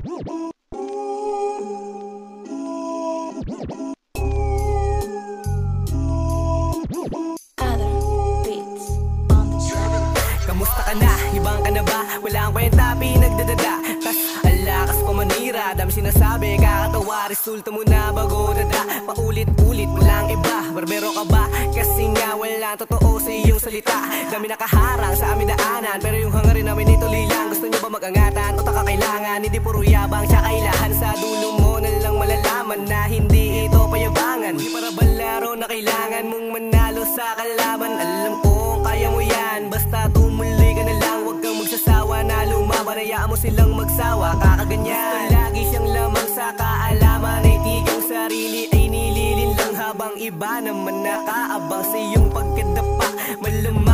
Kamusta ka na? Ibang ka na ba? Wala ang kwenta, pinagdadada. Tas alakas pa manira. Dami sinasabi, kakatawa. Resulta mo na bago dada. Paulit-ulit, walang iba. Barbero ka ba? Kasi nga walang totoo sa iyong salita. Dami nakaharang sa aming daanan. Pero yung hangarin namin ituloy lang. Gusto nyo ba mag-angatan? O taka kailangan? Hindi puro yabang siya kailangan. Sa dulo mo na lang malalaman Na hindi ito payabangan. Hindi para balaro na kailangan mong manalo sa kalaban. Alam ko kaya mo yan Basta tumuloy ka na lang. Huwag kang magsasawa na lumaban. Hayaan mo silang magsawa Kakaganyan. Lagi siyang lamang sa kaalaman. Ay tigang sarili ay nililin lang. Habang iba naman nakaabang Sa iyong pagkadapa. Malamang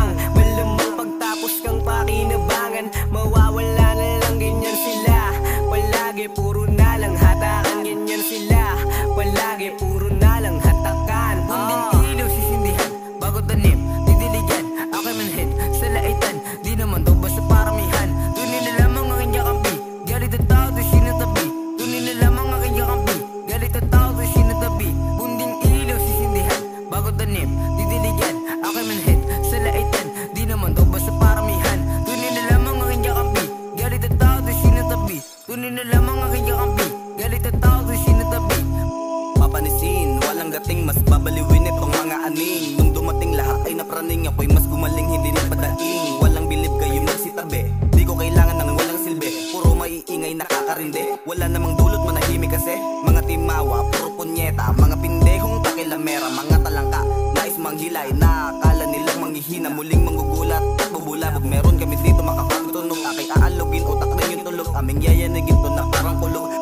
Gating Mas babaliwin itong mga aning. Nung dumating lahat ay napraning Ako'y mas gumaling, hindi na padaing. Walang bilib kayo magsitabi Di ko kailangan ng walang silbi. Puro maiingay nakakarindi. Wala namang dulot manahimik kasi. Mga timawa, puro punyeta. Mga pindehong takilamera Mga talangka, nais manghilay Nakakala nilang manghihina. Muling manggugulat at bubulabog Meron kami dito makapagtunog Akay aalugin, utak na yung tulog. Aming yayanagin to na parang kulog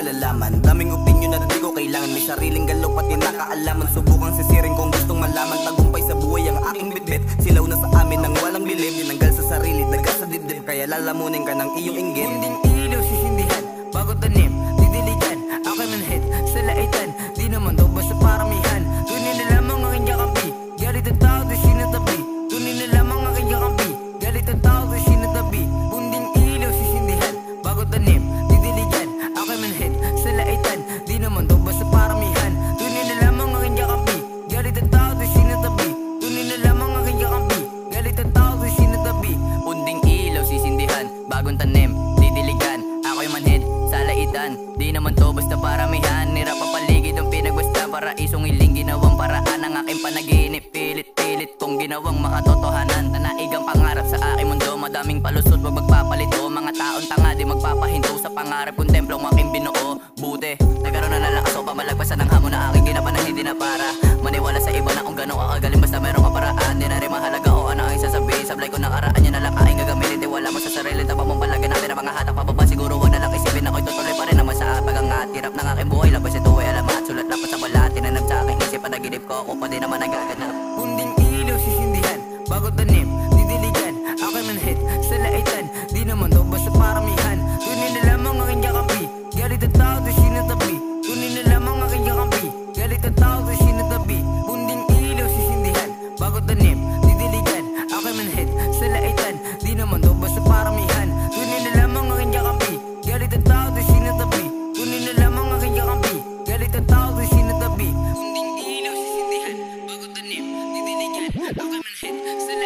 nalalaman. Daming opinion na di ko kailangan May sariling galo pati nakaalaman. Subukang sisiring kung gustong malaman. Tagumpay sa buhay ang aking bitbit. Silaw na sa amin ng walang bilib Tinanggal sa sarili, daga sa dibdib. Kaya lalamunin ka ng iyong inggit pinagbasta Para isong iling ginawang paraan Ang aking panaginip. Pilit-pilit kong ginawang makatotohanan. Nanaigang pangarap sa aking mundo Madaming palusot wag magpapalito Mga taon tanga di magpapahinto Sa pangarap. Kong templo ang aking binuo Buti, nagkaroon na nalakas o pamalagpasan ng hamon na aking ginapan na hindi na para Maniwala sa iba na kung gano'ng kakagaling. Basta merong kaparaan Di na rin mahalaga gilip ko ako pa din naman nagaganap Kunding ilaw sisindihan. Bago tanim, didiligan. Ako'y manhit sa laitan. Di naman daw basta para may Women hit,